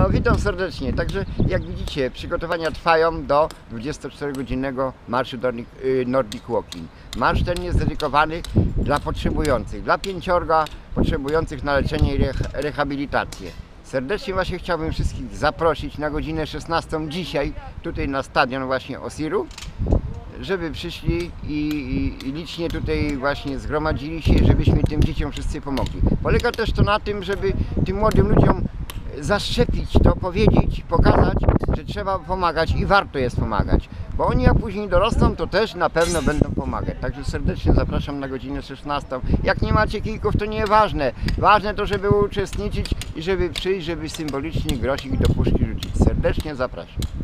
No, witam serdecznie. Także jak widzicie, przygotowania trwają do 24-godzinnego marszu y, Nordic Walking. Marsz ten jest dedykowany dla potrzebujących, dla pięciorga potrzebujących na leczenie i reh- rehabilitację. Serdecznie właśnie chciałbym wszystkich zaprosić na godzinę 16 dzisiaj tutaj na stadion właśnie Osiru żeby przyszli i, i, i licznie tutaj właśnie zgromadzili się, żebyśmy tym dzieciom wszyscy pomogli. Polega też to na tym, żeby tym młodym ludziom zaszczepić to, powiedzieć, pokazać, że trzeba pomagać i warto jest pomagać. Bo oni jak później dorosną, to też na pewno będą pomagać. Także serdecznie zapraszam na godzinę 16. Jak nie macie kijków, to nieważne. Ważne to, żeby uczestniczyć i żeby przyjść, żeby symbolicznie grosik do puszki rzucić. Serdecznie zapraszam.